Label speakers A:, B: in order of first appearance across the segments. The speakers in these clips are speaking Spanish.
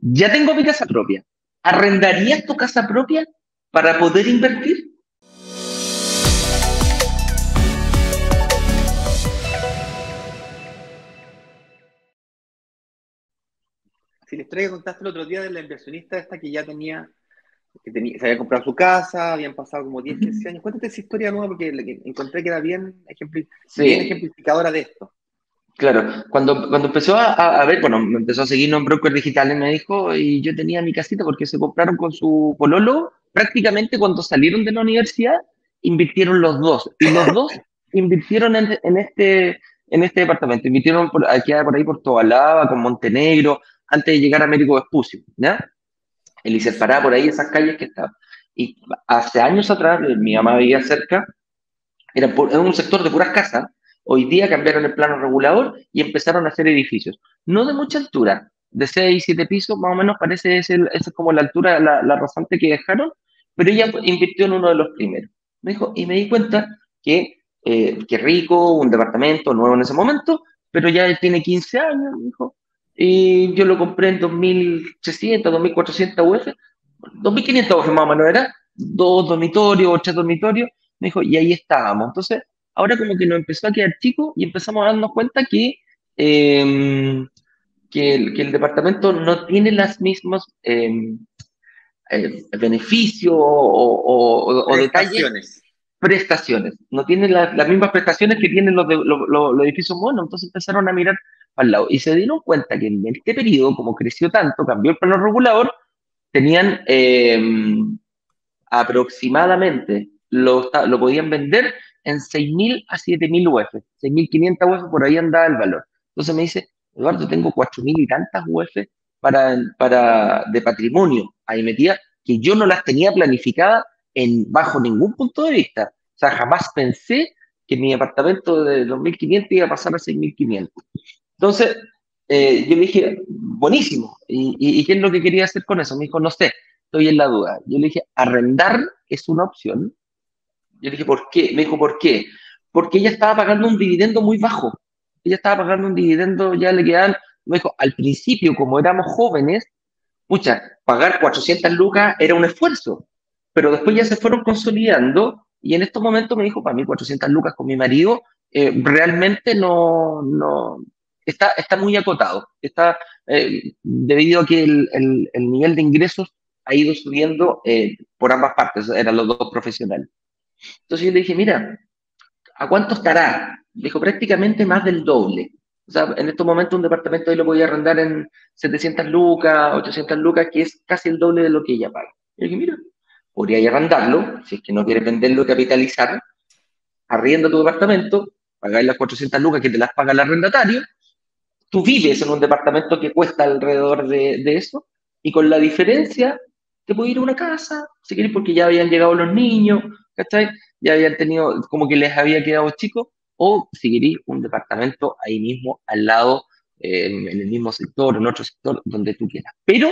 A: ya tengo mi casa propia. ¿Arrendarías tu casa propia para poder invertir?
B: Si la historia que contaste el otro día de la inversionista esta que ya tenía, que tenía, se había comprado su casa, habían pasado como 10, 15 años. Cuéntate esa historia nueva porque encontré que era bien, ejemplificadora de esto.
A: Claro, cuando, cuando empezó a, ver, bueno, me empezó a seguir en brokers digitales, me dijo, y yo tenía mi casita porque se compraron con su pololo, prácticamente cuando salieron de la universidad, invirtieron los dos, y los dos invirtieron en, este, en este departamento, invirtieron por, aquí por ahí por Tobalaba, con Montenegro, antes de llegar a Américo Vespucio, ¿ya? El paraba por ahí, esas calles que estaban. Y hace años atrás, mi mamá vivía cerca, era, era un sector de puras casas, Hoy día cambiaron el plano regulador y empezaron a hacer edificios. No de mucha altura, de 6, 7 pisos, más o menos parece esa es como la altura, la, la rasante que dejaron, pero ella invirtió en uno de los primeros. Me dijo, y me di cuenta que, eh, rico, un departamento nuevo en ese momento, pero ya él tiene 15 años, me dijo, y yo lo compré en 2.300, 2.400 UF, 2.500 UF más o menos era, dos dormitorios, tres dormitorios, me dijo, y ahí estábamos. Entonces, ahora como que nos empezó a quedar chico y empezamos a darnos cuenta que, em, que, el, departamento no tiene las mismas em, eh, beneficios o, detalles. Prestaciones. No tiene las mismas prestaciones que tienen los, los, edificios buenos. Entonces empezaron a mirar al lado y se dieron cuenta que en este periodo, como creció tanto, cambió el plano regulador, tenían em, aproximadamente, lo, lo podían vender en 6.000 a 7.000 UF, 6.500 UF, por ahí andaba el valor. Entonces me dice, Eduardo, tengo 4.000 y tantas UF para, para, de patrimonio ahí metía, que yo no las tenía planificadas en, bajo ningún punto de vista. O sea, jamás pensé que mi apartamento de 2.500 iba a pasar a 6.500. Entonces, eh, yo le dije, buenísimo. ¿Y, ¿Y, qué es lo que quería hacer con eso? Me dijo, no sé, estoy en la duda. Yo le dije, arrendar es una opción, yo le dije, ¿por qué? Me dijo, ¿por qué? Porque ella estaba pagando un dividendo muy bajo. Ella estaba pagando un dividendo, ya le quedan, me dijo, al principio, como éramos jóvenes, pucha, pagar 400 lucas era un esfuerzo, pero después ya se fueron consolidando y en estos momentos me dijo, para mí 400 lucas con mi marido, eh, realmente no, no, está, está muy acotado, está eh, debido a que el, el, nivel de ingresos ha ido subiendo eh, por ambas partes, eran los dos profesionales. Entonces yo le dije, mira, ¿a cuánto estará? dijo, prácticamente más del doble. O sea, en estos momentos un departamento ahí lo podía arrendar en 700 lucas, 800 lucas, que es casi el doble de lo que ella paga. Yo dije, mira, podría arrendarlo, si es que no quieres venderlo y capitalizar, arrienda tu departamento, pagar las 400 lucas que te las paga el arrendatario, tú vives en un departamento que cuesta alrededor de, de eso, y con la diferencia te puedes ir a una casa, si quieres, porque ya habían llegado los niños, ¿cachai? Ya habían tenido, como que les había quedado chico, o si un departamento ahí mismo, al lado, eh, en el mismo sector, en otro sector, donde tú quieras. Pero,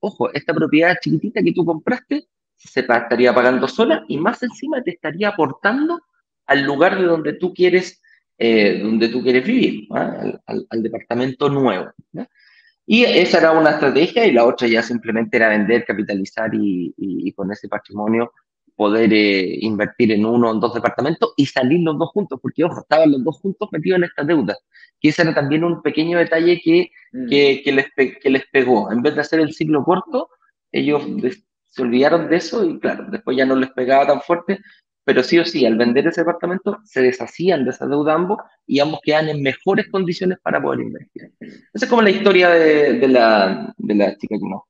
A: ojo, esta propiedad chiquitita que tú compraste se estaría pagando sola y más encima te estaría aportando al lugar de donde tú quieres, eh, donde tú quieres vivir, ¿ah? al, departamento nuevo. Y esa era una estrategia y la otra ya simplemente era vender, capitalizar y con ese patrimonio poder eh, invertir en uno o en dos departamentos y salir los dos juntos, porque ojo, estaban los dos juntos metidos en esta deuda. Que ese era también un pequeño detalle que, mm. que, que, les, que les pegó. En vez de hacer el ciclo corto, ellos se olvidaron de eso y claro, después ya no les pegaba tan fuerte, pero sí o sí, al vender ese departamento, se deshacían de esa deuda ambos y ambos quedan en mejores condiciones para poder invertir. Esa es como la historia de, de, la, de la chica que no